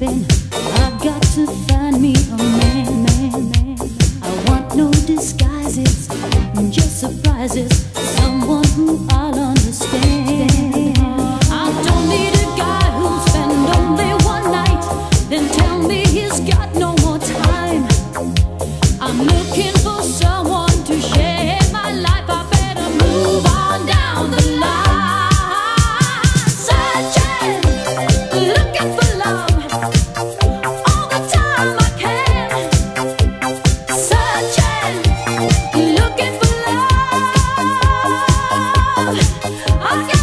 been.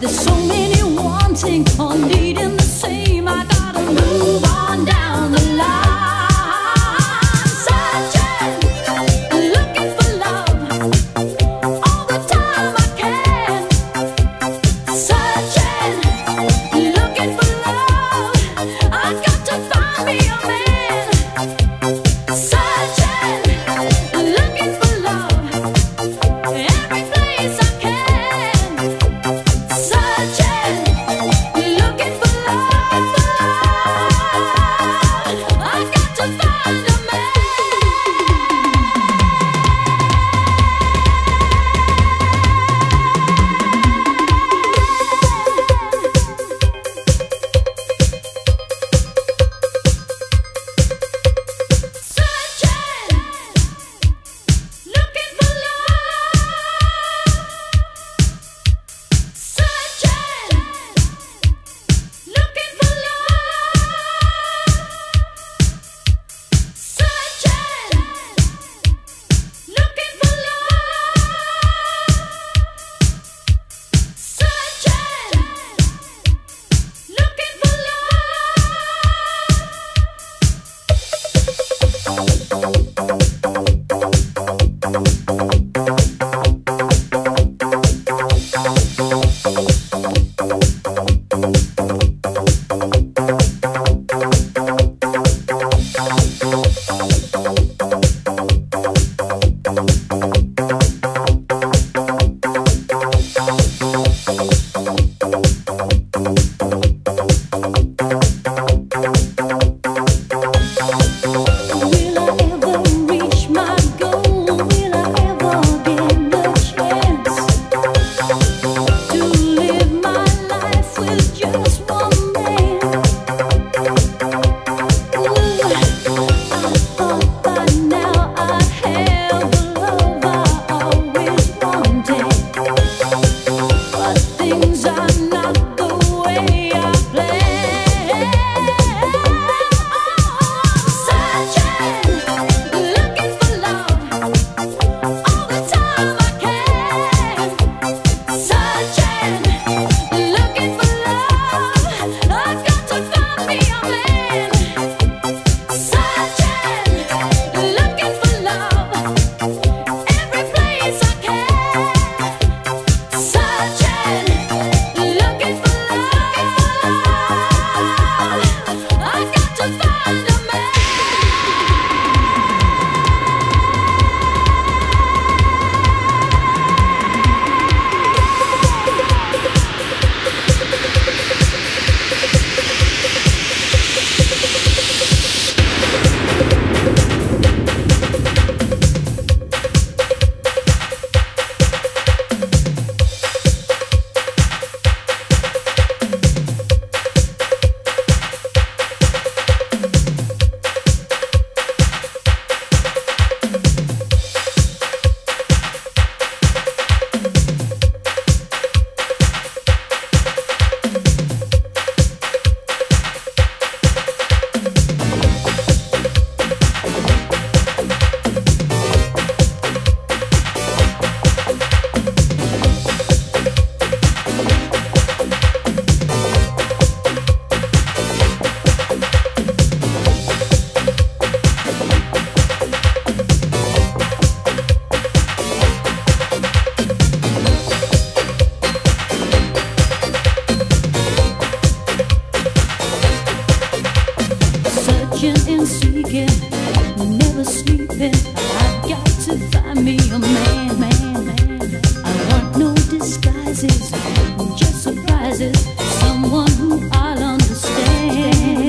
There's so many wanting on me. searching and seeking, never sleeping. I've got to find me a man, man, man. I want no disguises, just surprises. Someone who I'll understand.